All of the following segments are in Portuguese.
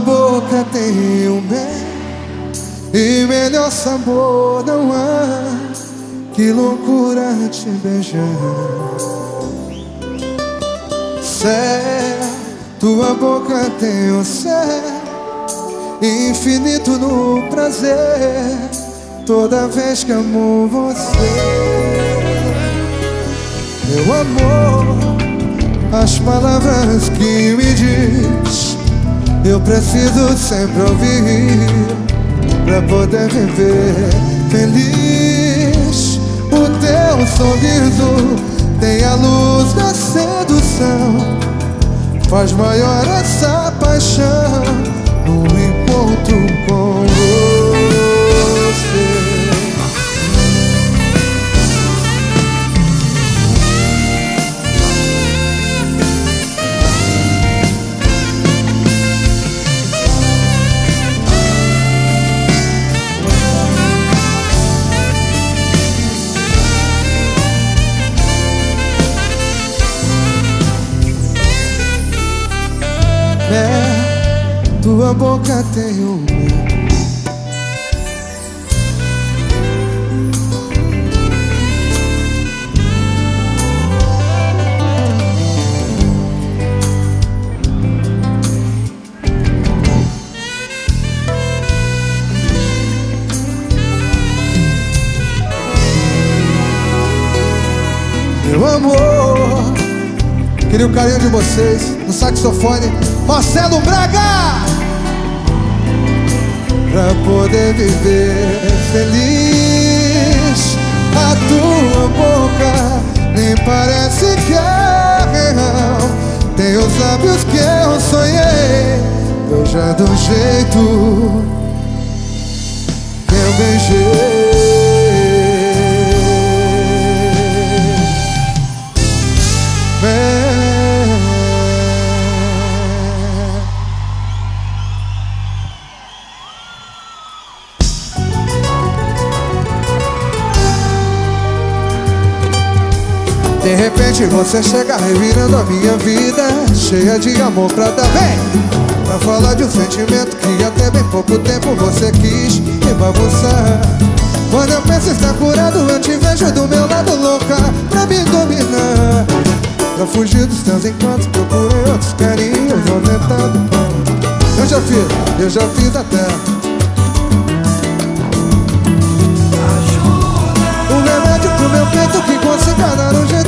boca tem um mel E melhor sabor não há. Que loucura te beijar Céu, tua boca tem um céu Infinito no prazer. Toda vez que amo você Meu amor As palavras que me diz eu preciso sempre ouvir Pra poder viver feliz. O teu sorriso tem a luz da sedução. Faz maior essa paixão No encontro com boca tem um mel Meu amor, queria o carinho de vocês no saxofone, Marcelo Braga, pra poder viver feliz. A tua boca nem parece que é real. Tem os lábios que eu sonhei, beija do jeito que eu beijei. De repente você chega revirando a minha vida Cheia de amor pra dar. Bem Pra falar de um sentimento que até bem pouco tempo você quis me bagunçar. Quando eu penso estar curado eu te vejo do meu lado louca Pra me dominar. Pra fugir dos teus encantos procurei outros carinhos Vou tentando Eu já fiz, eu já fiz até. Um remédio pro meu peito que consiga dar um jeito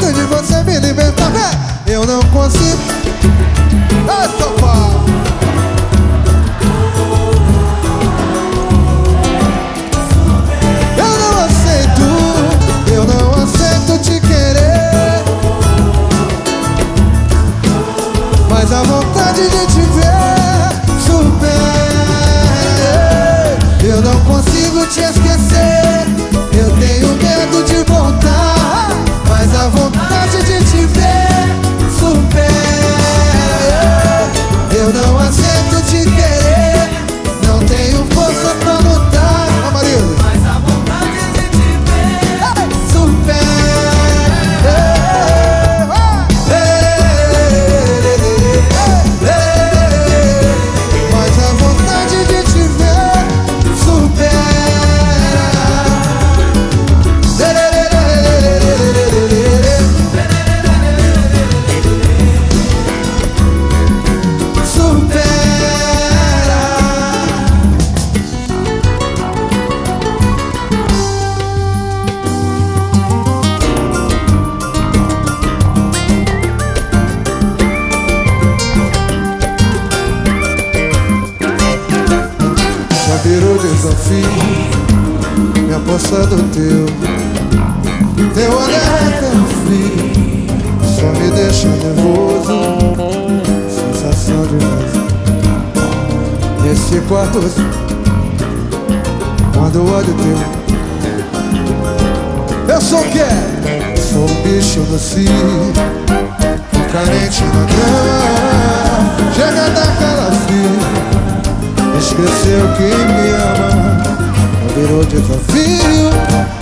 virou desafio Me aposta do teu. Teu olhar é tão frio Só me deixa nervoso. Sensação de vazio Nesse quarto Quando olho teu. Eu sou o quê? Sou um bicho do cio Carente na cama Chega da calafrio Esqueceu quem me ama. Virou desafio